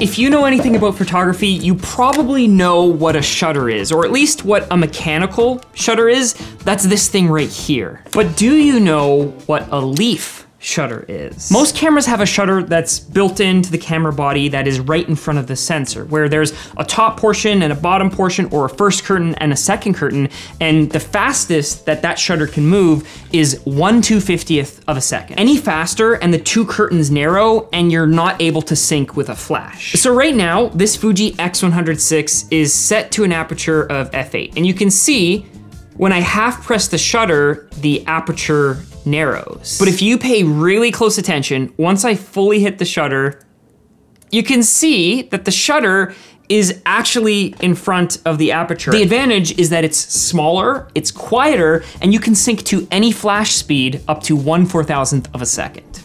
If you know anything about photography, you probably know what a shutter is, or at least what a mechanical shutter is. That's this thing right here. But do you know what a leaf shutter is. Most cameras have a shutter that's built into the camera body that is right in front of the sensor, where there's a top portion and a bottom portion, or a first curtain and a second curtain, and the fastest that that shutter can move is 1 250th of a second. Any faster and the two curtains narrow and you're not able to sync with a flash. So right now, this Fuji X100VI is set to an aperture of f8, and you can see when I half press the shutter, the aperture narrows. But if you pay really close attention, once I fully hit the shutter, you can see that the shutter is actually in front of the aperture. The advantage is that it's smaller, it's quieter, and you can sync to any flash speed up to 1 4,000th of a second.